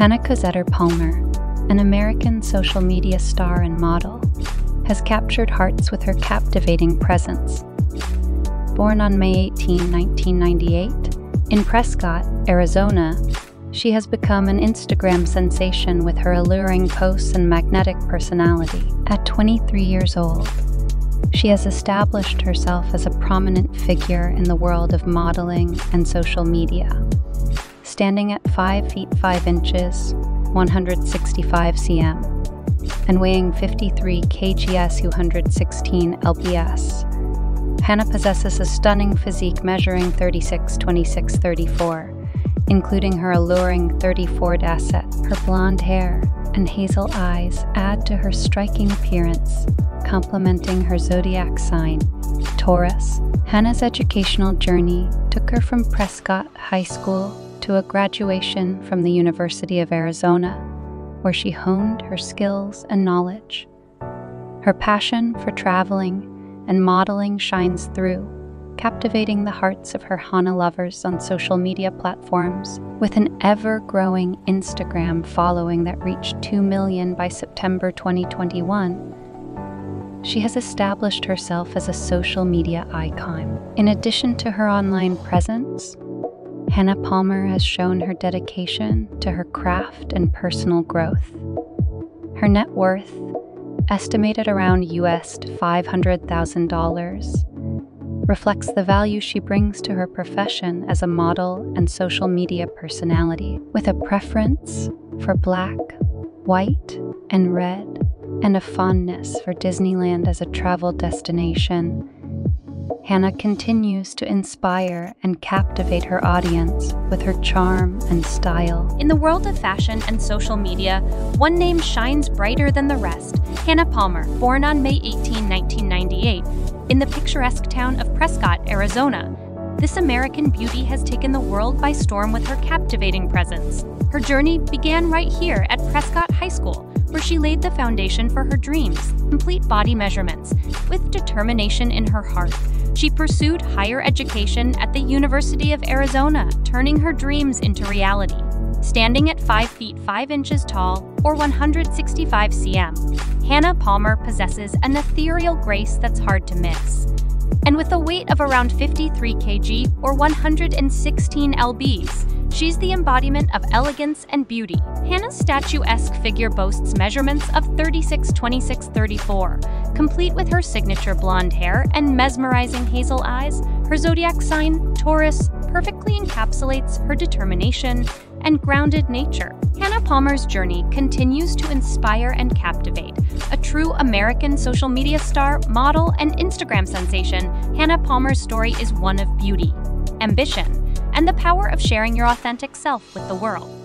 Hannah Cosetter Palmer, an American social media star and model, has captured hearts with her captivating presence. Born on May 18, 1998, in Prescott, Arizona, she has become an Instagram sensation with her alluring posts and magnetic personality. At 23 years old, she has established herself as a prominent figure in the world of modeling and social media. Standing at 5 feet 5 inches, 165 cm, and weighing 53 kgs 216 lbs, Hannah possesses a stunning physique measuring 36 26 34 including her alluring 34 asset. Her blonde hair and hazel eyes add to her striking appearance, complementing her zodiac sign, Taurus. Hannah's educational journey took her from Prescott High School to a graduation from the University of Arizona, where she honed her skills and knowledge. Her passion for traveling and modeling shines through captivating the hearts of her Hana lovers on social media platforms with an ever growing Instagram following that reached 2 million by September 2021. She has established herself as a social media icon. In addition to her online presence, Hannah Palmer has shown her dedication to her craft and personal growth. Her net worth, estimated around US $500,000, reflects the value she brings to her profession as a model and social media personality, with a preference for black, white, and red, and a fondness for Disneyland as a travel destination. Hannah continues to inspire and captivate her audience with her charm and style. In the world of fashion and social media, one name shines brighter than the rest Hannah Palmer, born on May 18, 1998 in the picturesque town of Prescott, Arizona. This American beauty has taken the world by storm with her captivating presence. Her journey began right here at Prescott High School, where she laid the foundation for her dreams, complete body measurements. With determination in her heart, she pursued higher education at the University of Arizona, turning her dreams into reality. Standing at 5 feet 5 inches tall, or 165 cm, Hannah Palmer possesses an ethereal grace that's hard to miss. And with a weight of around 53 kg, or 116 lbs, she's the embodiment of elegance and beauty. Hannah's statuesque figure boasts measurements of 36 26 34, complete with her signature blonde hair and mesmerizing hazel eyes. Her zodiac sign, Taurus, perfectly encapsulates her determination and grounded nature. Hannah Palmer's journey continues to inspire and captivate. A true American social media star, model, and Instagram sensation, Hannah Palmer's story is one of beauty, ambition, and the power of sharing your authentic self with the world.